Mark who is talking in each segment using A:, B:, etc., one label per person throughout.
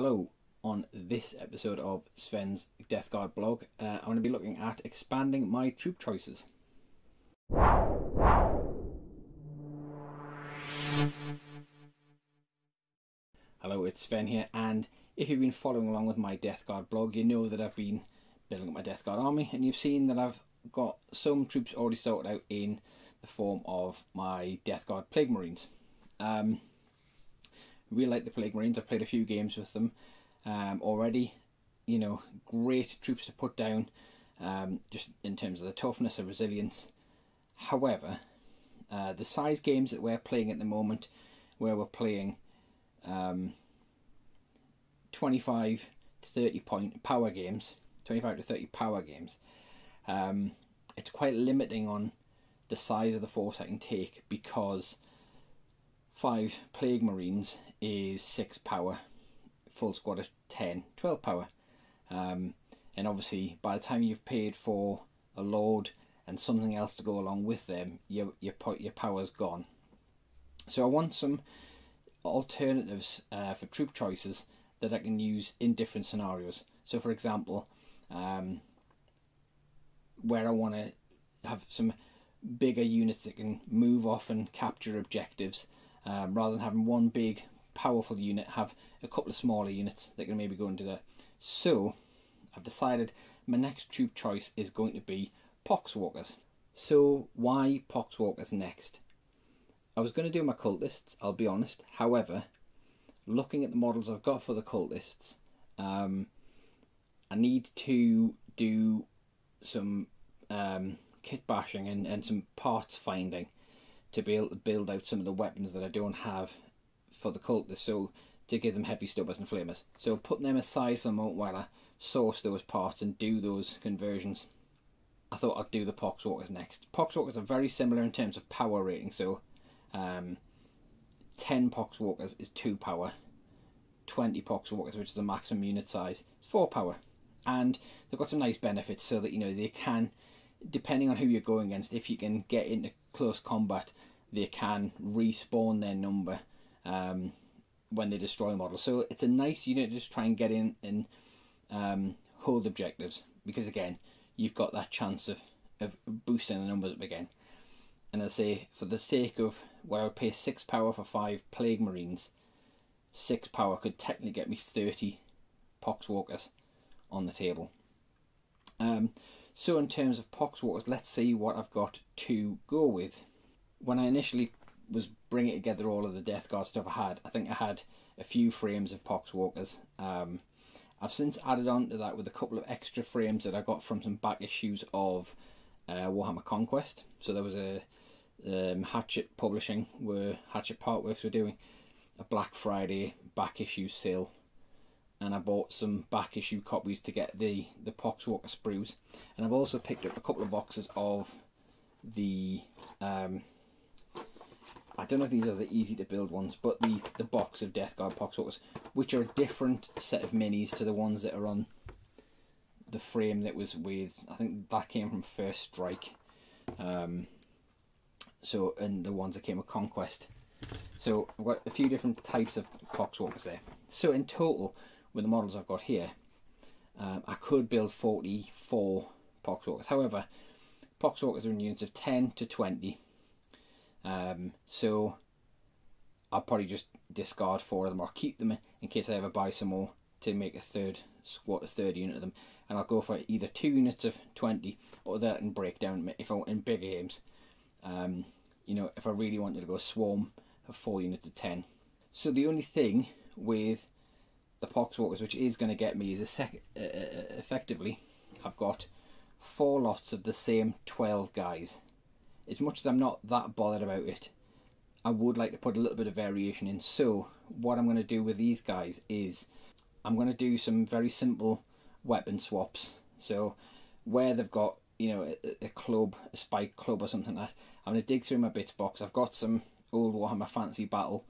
A: Hello, on this episode of Sven's Death Guard blog, uh, I'm going to be looking at expanding my troop choices. Hello, it's Sven here, and if you've been following along with my Death Guard blog, you know that I've been building up my Death Guard army, and you've seen that I've got some troops already sorted out in the form of my Death Guard Plague Marines. Um, really like the Plague Marines. I've played a few games with them um, already. You know, great troops to put down, um, just in terms of the toughness and resilience. However, uh, the size games that we're playing at the moment, where we're playing um, 25 to 30 point power games, 25 to 30 power games, um, it's quite limiting on the size of the force I can take because five Plague Marines is 6 power, full squad of 10, 12 power. Um, and obviously, by the time you've paid for a load and something else to go along with them, your, your, your power's gone. So I want some alternatives uh, for troop choices that I can use in different scenarios. So, for example, um, where I want to have some bigger units that can move off and capture objectives, um, rather than having one big powerful unit, have a couple of smaller units that can maybe go into there. So, I've decided my next troop choice is going to be Poxwalkers. So, why Poxwalkers next? I was going to do my cultists, I'll be honest. However, looking at the models I've got for the cultists, um, I need to do some um, kit bashing and, and some parts finding to be able to build out some of the weapons that I don't have for the cultists. So to give them heavy stubbers and flamers. So putting them aside for the moment while I source those parts and do those conversions. I thought I'd do the Poxwalkers next. Poxwalkers are very similar in terms of power rating. So um, 10 Poxwalkers is 2 power. 20 Poxwalkers, which is the maximum unit size, is 4 power. And they've got some nice benefits so that, you know, they can, depending on who you're going against, if you can get into close combat, they can respawn their number um, when they destroy models. So it's a nice unit to just try and get in and um, hold objectives because again, you've got that chance of, of boosting the numbers up again. And I say, for the sake of where I would pay six power for five plague marines, six power could technically get me thirty poxwalkers on the table. Um, so in terms of poxwalkers, let's see what I've got to go with. When I initially was bringing together all of the Death Guard stuff I had. I think I had a few frames of Poxwalkers. Um, I've since added on to that with a couple of extra frames that I got from some back issues of uh, Warhammer Conquest. So there was a um, Hachette Publishing, where Hachette Partworks were doing a Black Friday back issue sale, and I bought some back issue copies to get the the Poxwalker sprues, and I've also picked up a couple of boxes of the um, I don't know if these are the easy to build ones, but the, the box of Death Guard Poxwalkers, which are a different set of minis to the ones that are on the frame that was with, I think that came from First Strike. Um, so, and the ones that came with Conquest. So I've got a few different types of Poxwalkers there. So in total, with the models I've got here, um, I could build 44 Poxwalkers. However, Poxwalkers are in units of 10 to 20 um, so I'll probably just discard four of them or keep them in case I ever buy some more to make a third squad, a third unit of them. And I'll go for either two units of 20 or that and break down if I want in bigger games. Um, you know, if I really wanted to go swarm of four units of 10. So the only thing with the Poxwalkers, which is going to get me, is a sec- uh, effectively, I've got four lots of the same 12 guys as much as I'm not that bothered about it, I would like to put a little bit of variation in. So what I'm going to do with these guys is I'm going to do some very simple weapon swaps. So where they've got you know a, a club, a spike club or something like that, I'm going to dig through my bits box. I've got some old Warhammer Fantasy Battle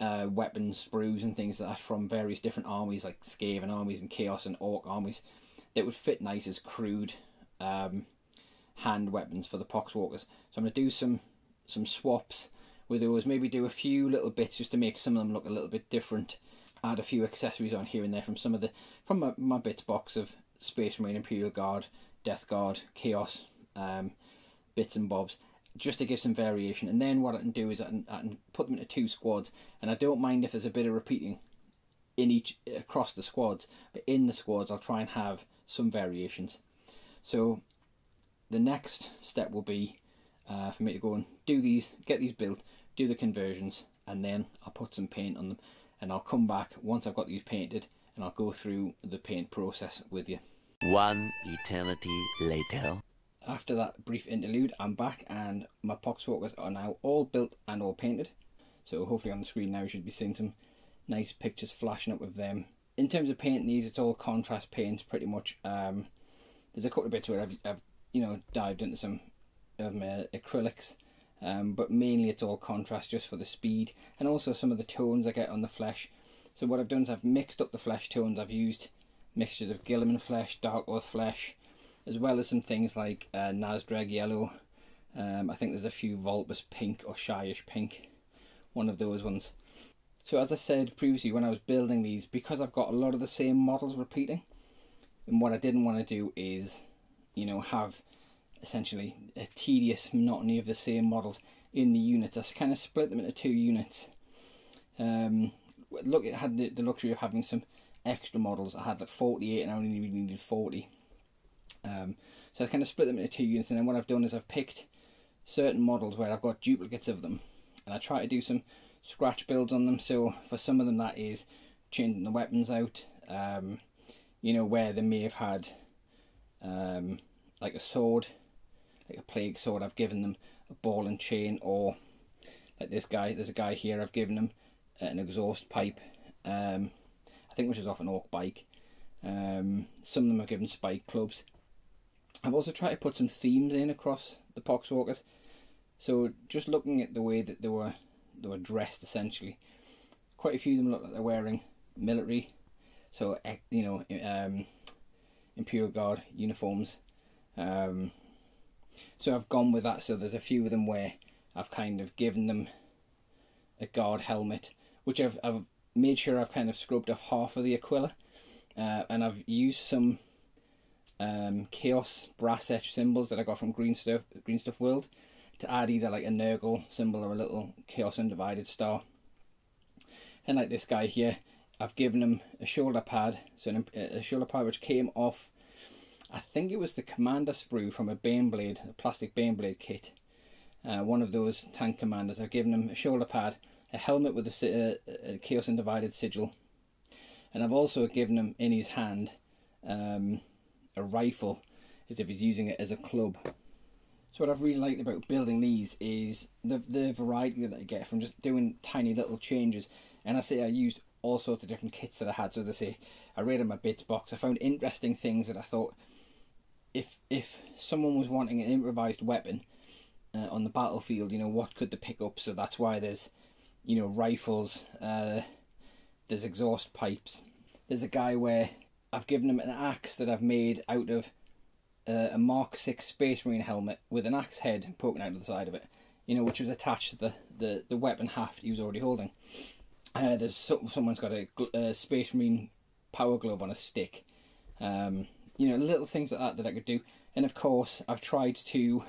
A: uh, weapons, sprues and things like that from various different armies like Skaven armies and Chaos and Orc armies that would fit nice as crude um, hand weapons for the poxwalkers. So I'm going to do some some swaps with those, maybe do a few little bits just to make some of them look a little bit different add a few accessories on here and there from some of the from my, my bits box of Space Marine, Imperial Guard, Death Guard, Chaos, um, bits and bobs, just to give some variation. And then what I can do is I can, I can put them into two squads, and I don't mind if there's a bit of repeating in each across the squads, but in the squads I'll try and have some variations. So the next step will be uh, for me to go and do these, get these built, do the conversions, and then I'll put some paint on them, and I'll come back once I've got these painted, and I'll go through the paint process with you.
B: One eternity later.
A: After that brief interlude, I'm back, and my poxwalkers are now all built and all painted. So hopefully on the screen now you should be seeing some nice pictures flashing up with them. In terms of painting these, it's all contrast paints pretty much. Um, there's a couple of bits where I've, I've you know dived into some of my acrylics, um, but mainly it's all contrast just for the speed and also some of the tones I get on the flesh. So what I've done is I've mixed up the flesh tones. I've used mixtures of Guilliman flesh, Darkoath flesh, as well as some things like uh, Nazdreg yellow. Um, I think there's a few Volupus pink or Shyish pink, one of those ones. So as I said previously when I was building these, because I've got a lot of the same models repeating, and what I didn't want to do is, you know, have essentially a tedious monotony of the same models in the units. I kind of split them into two units. Um, look, it had the, the luxury of having some extra models. I had like 48 and I only really needed 40. Um, so I kind of split them into two units and then what I've done is I've picked certain models where I've got duplicates of them and I try to do some scratch builds on them. So for some of them, that is changing the weapons out. Um, you know where they may have had um, like a sword, like a plague sword. I've given them a ball and chain, or like this guy. There's a guy here. I've given him an exhaust pipe. Um, I think which is off an orc bike. Um, some of them I've given spike clubs. I've also tried to put some themes in across the poxwalkers. So just looking at the way that they were they were dressed essentially. Quite a few of them look like they're wearing military, so eh, you know, um, Imperial Guard uniforms. Um, so I've gone with that. So there's a few of them where I've kind of given them a guard helmet, which I've, I've made sure I've kind of scrubbed off half of the Aquila, uh, and I've used some um, chaos brass etch symbols that I got from Green Stuff Green Stuff World to add either like a Nurgle symbol or a little Chaos Undivided star. And like this guy here, I've given him a shoulder pad, so a shoulder pad which came off, I think it was the Commander sprue from a Baneblade, a plastic Baneblade kit. Uh, one of those tank commanders. I've given him a shoulder pad, a helmet with a, a, a Chaos sigil, and I've also given him in his hand um, a rifle as if he's using it as a club. So what I've really liked about building these is the the variety that I get from just doing tiny little changes. And I say I used all sorts of different kits that I had. So to say, I read in my bits box. I found interesting things that I thought, if if someone was wanting an improvised weapon uh, on the battlefield, you know, what could they pick up? So that's why there's, you know, rifles. Uh, there's exhaust pipes. There's a guy where I've given him an axe that I've made out of uh, a Mark Six Space Marine helmet with an axe head poking out of the side of it, you know, which was attached to the the, the weapon haft he was already holding. Uh, there's so, someone's got a, a, Space Marine power glove on a stick. Um, you know, little things like that that I could do, and of course I've tried to,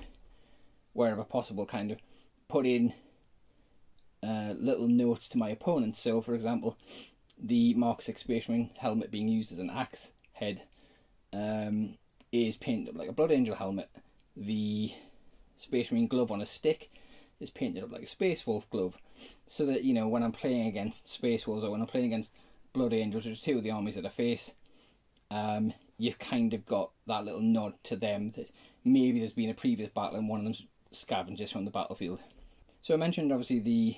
A: wherever possible, kind of put in uh, little notes to my opponents. So, for example, the Mark Six Space Marine helmet being used as an axe head. Um, is painted up like a Blood Angel helmet. The Space Marine glove on a stick is painted up like a Space Wolf glove. So that, you know, when I'm playing against Space Wolves or when I'm playing against Blood Angels, which are two of the armies that I face, um, you've kind of got that little nod to them that maybe there's been a previous battle and one of them's scavengers from the battlefield. So I mentioned obviously the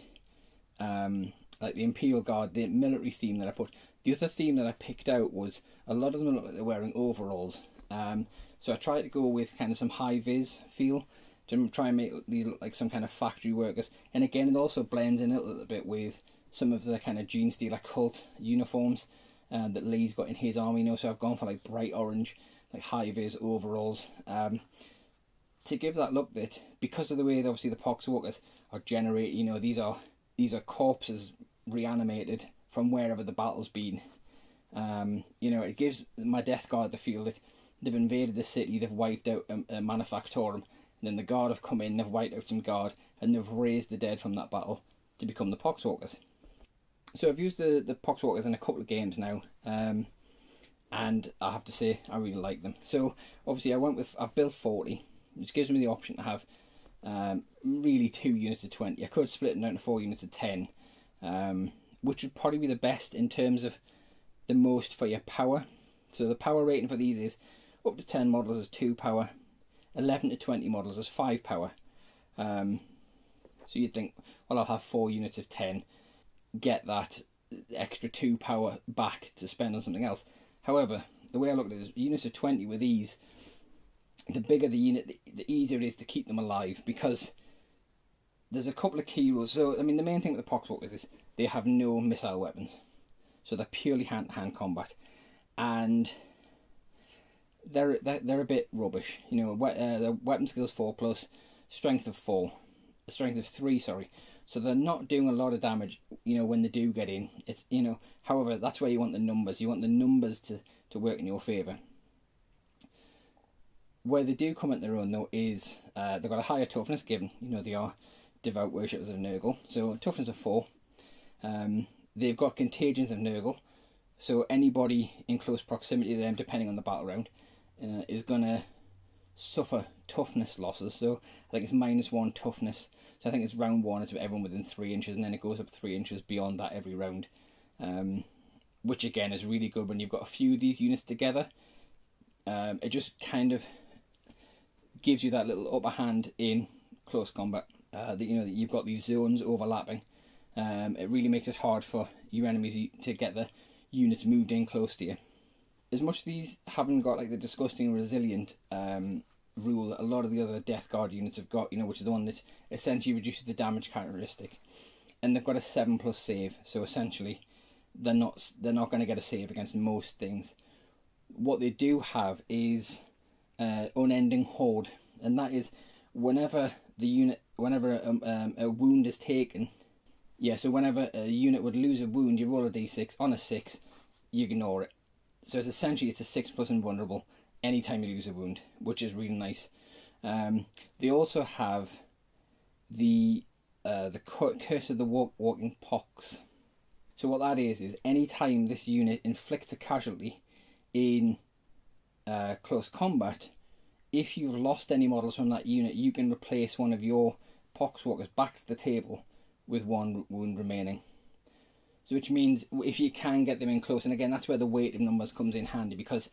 A: um, like the Imperial Guard, the military theme that I put. The other theme that I picked out was a lot of them look like they're wearing overalls. Um, so I tried to go with kind of some high vis feel to try and make these look like some kind of factory workers. And again, it also blends in a little bit with some of the kind of Genestealer cult uniforms uh, that Lee's got in his army. You know, so I've gone for like bright orange, like high vis overalls. Um, to give that look that because of the way that obviously the poxwalkers are generated, you know, these are these are corpses reanimated from wherever the battle's been. Um, you know, it gives my Death Guard the feel that they've invaded the city, they've wiped out a, a Manufactorum, and then the Guard have come in, they've wiped out some Guard, and they've raised the dead from that battle to become the Poxwalkers. So I've used the, the Poxwalkers in a couple of games now, um, and I have to say I really like them. So obviously I went with, I've built 40, which gives me the option to have um, really two units of 20. I could split them down to four units of 10, um, which would probably be the best in terms of the most for your power. So the power rating for these is up to 10 models is 2 power, 11 to 20 models is 5 power. Um, so you'd think, well, I'll have 4 units of 10, get that extra 2 power back to spend on something else. However, the way I look at it is units of 20 with these, the bigger the unit, the, easier it is to keep them alive because there's a couple of key rules. So, I mean, the main thing with the Poxwalkers is they have no missile weapons. So they're purely hand-to-hand combat. And they're, they're, they're a bit rubbish. You know, uh, the weapon skills 4 plus, strength of 4, strength of 3, sorry. So they're not doing a lot of damage, you know, when they do get in. It's, you know, however, that's where you want the numbers. You want the numbers to, to work in your favour. Where they do come at their own, though, is uh, they've got a higher toughness, given, you know, they are devout worshippers of Nurgle. So toughness of 4. Um, they've got contagions of Nurgle. So anybody in close proximity to them, depending on the battle round, uh, is going to suffer toughness losses. So I think it's minus one toughness. So I think it's round one, it's everyone within three inches, and then it goes up three inches beyond that every round. Um, which again is really good when you've got a few of these units together. Um, it just kind of gives you that little upper hand in close combat. Uh, that you know that you've got these zones overlapping. Um, it really makes it hard for your enemies to get the units moved in close to you. As much as these haven't got like the disgusting resilient um, rule that a lot of the other Death Guard units have got, you know, which is the one that essentially reduces the damage characteristic, and they've got a seven plus save, so essentially they're not they're not going to get a save against most things. What they do have is uh, unending horde, and that is whenever the unit, whenever a, um, a wound is taken, yeah. So whenever a unit would lose a wound, you roll a d6 on a six, you ignore it. So it's essentially it's a six plus invulnerable anytime you lose a wound, which is really nice. Um, they also have the uh, the curse of the walk, walking pox. So what that is is any time this unit inflicts a casualty in uh, close combat, if you've lost any models from that unit, you can replace one of your pox walkers back to the table with one wound remaining. So which means if you can get them in close, and again that's where the weight of numbers comes in handy because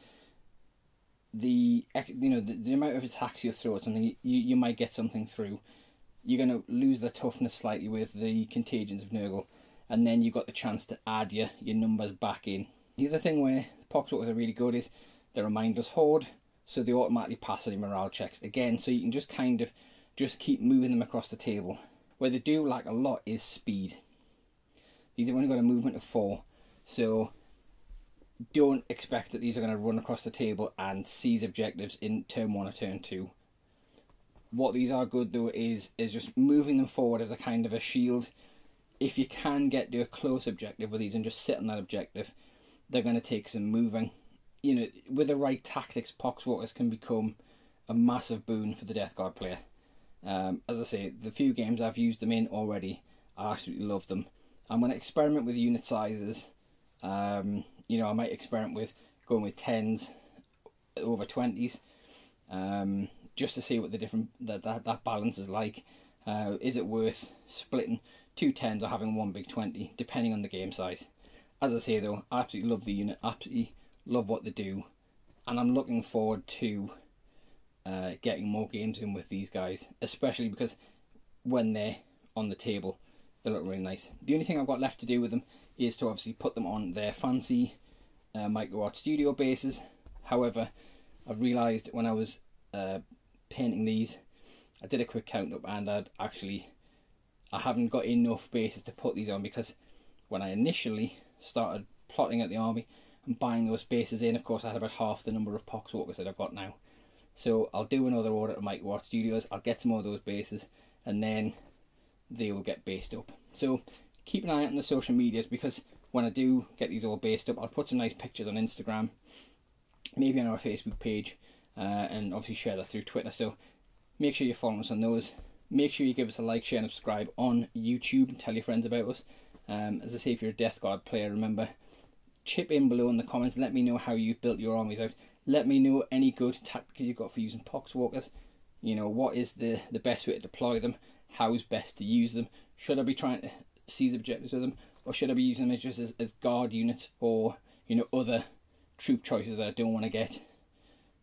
A: the you know the, the amount of attacks you throw at something, you, you might get something through. You're going to lose the toughness slightly with the contagions of Nurgle, and then you've got the chance to add your, your numbers back in. The other thing where Poxwalkers are really good is they're a mindless horde, so they automatically pass any morale checks again. So you can just kind of just keep moving them across the table. Where they do lack a lot is speed. These have only got a movement of four, so don't expect that these are going to run across the table and seize objectives in turn one or turn two. What these are good though is is just moving them forward as a kind of a shield. If you can get to a close objective with these and just sit on that objective, they're going to take some moving you know, with the right tactics, Poxwalkers can become a massive boon for the Death Guard player. Um, as I say, the few games I've used them in already, I absolutely love them. I'm going to experiment with unit sizes. Um, you know, I might experiment with going with 10s over 20s um, just to see what the different that, that, that balance is like. Uh, is it worth splitting two 10s or having one big 20, depending on the game size? As I say though, I absolutely love the unit, absolutely love what they do, and I'm looking forward to uh, getting more games in with these guys, especially because when they're on the table, they look really nice. The only thing I've got left to do with them is to obviously put them on their fancy uh, Micro Art Studio bases. However, I've realised when I was uh, painting these, I did a quick count up and I'd actually I haven't got enough bases to put these on because when I initially started plotting out the army, and buying those bases in. Of course, I had about half the number of Poxwalkers that I've got now. So I'll do another order at Micro Art Studios. I'll get some more of those bases, and then they will get based up. So keep an eye out on the social medias because when I do get these all based up, I'll put some nice pictures on Instagram, maybe on our Facebook page, uh, and obviously share that through Twitter. So make sure you follow us on those. Make sure you give us a like, share, and subscribe on YouTube. Tell your friends about us. Um, as I say, if you're a Death Guard player, remember chip in below in the comments. Let me know how you've built your armies out. Let me know any good tactics you've got for using poxwalkers. You know what is the the best way to deploy them. How's best to use them? Should I be trying to see the objectives with them, or should I be using them as just as, as guard units or you know other troop choices that I don't want to get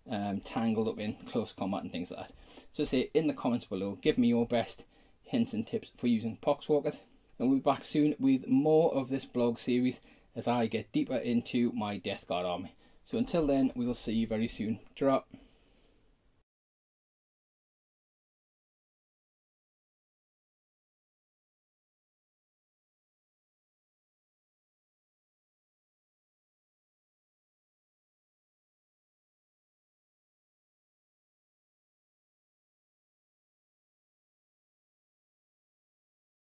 A: um, tangled up in close combat and things like that. So say in the comments below, give me your best hints and tips for using poxwalkers. And we'll be back soon with more of this blog series as I get deeper into my Death Guard army. So until then, we will see you very soon. Drop.